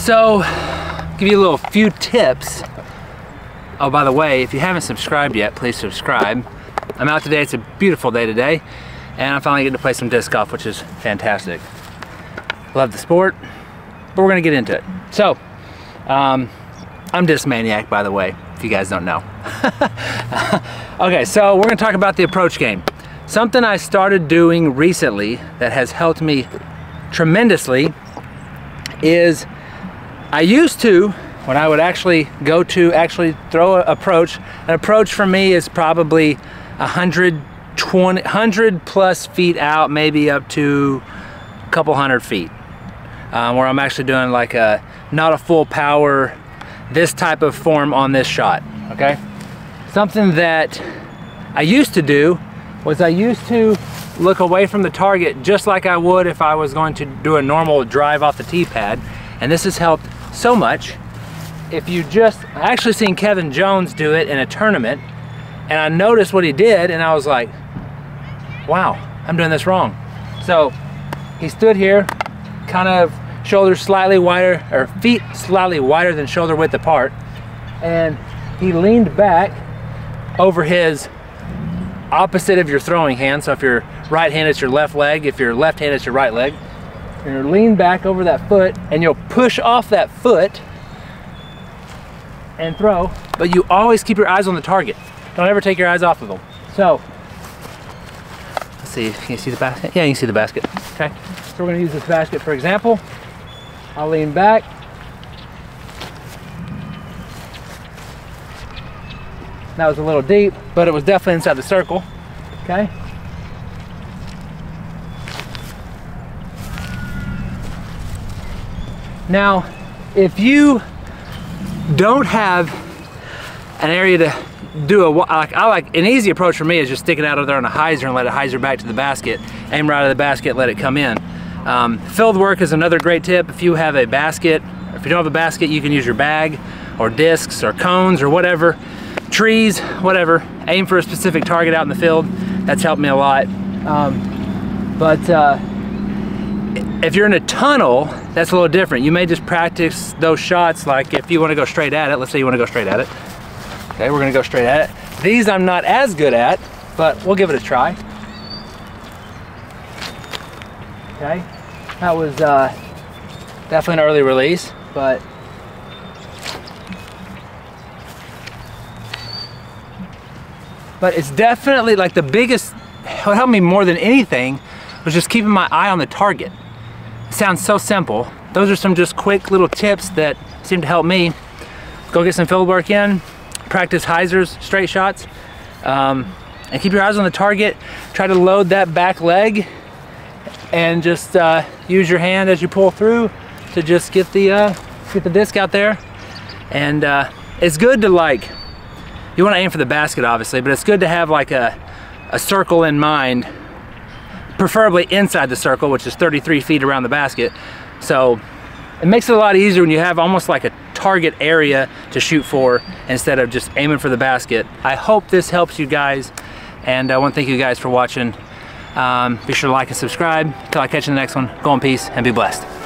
So, give you a little few tips. Oh, by the way, if you haven't subscribed yet, please subscribe. I'm out today, it's a beautiful day today, and I'm finally getting to play some disc golf, which is fantastic. Love the sport, but we're gonna get into it. So, um, I'm Disc Maniac, by the way, if you guys don't know. okay, so we're gonna talk about the approach game. Something I started doing recently that has helped me tremendously is I used to, when I would actually go to actually throw an approach, an approach for me is probably 120, 100 plus feet out, maybe up to a couple hundred feet. Um, where I'm actually doing like a, not a full power, this type of form on this shot, okay? Something that I used to do was I used to look away from the target just like I would if I was going to do a normal drive off the tee pad. And this has helped so much. If you just, I actually seen Kevin Jones do it in a tournament and I noticed what he did and I was like, wow, I'm doing this wrong. So he stood here, kind of shoulders slightly wider, or feet slightly wider than shoulder width apart. And he leaned back over his opposite of your throwing hand. So if you're right hand, it's your left leg. If you're left hand, it's your right leg. And you lean back over that foot and you'll push off that foot and throw, but you always keep your eyes on the target. Don't ever take your eyes off of them. So, let's see, can you see the basket? Yeah, you can see the basket, okay? So we're gonna use this basket for example. I'll lean back. That was a little deep, but it was definitely inside the circle, okay? Now, if you don't have an area to do a like I like an easy approach for me is just stick it out of there on a hyzer and let it hyzer back to the basket aim right out of the basket let it come in. Um, field work is another great tip. If you have a basket if you don't have a basket you can use your bag or discs or cones or whatever trees whatever. Aim for a specific target out in the field. That's helped me a lot. Um, but uh, if you're in a tunnel, that's a little different. You may just practice those shots like if you want to go straight at it. Let's say you want to go straight at it. Okay, we're to go straight at it. These I'm not as good at, but we'll give it a try. Okay, that was uh, definitely an early release, but but it's definitely like the biggest, what helped me more than anything was just keeping my eye on the target sounds so simple. Those are some just quick little tips that seem to help me. Go get some field work in, practice hyzers, straight shots, um, and keep your eyes on the target. Try to load that back leg and just uh, use your hand as you pull through to just get the, uh, get the disc out there. And uh, it's good to like, you wanna aim for the basket obviously, but it's good to have like a, a circle in mind preferably inside the circle, which is 33 feet around the basket. So it makes it a lot easier when you have almost like a target area to shoot for instead of just aiming for the basket. I hope this helps you guys and I want to thank you guys for watching. Um, be sure to like and subscribe. Until I catch you in the next one, go in peace and be blessed.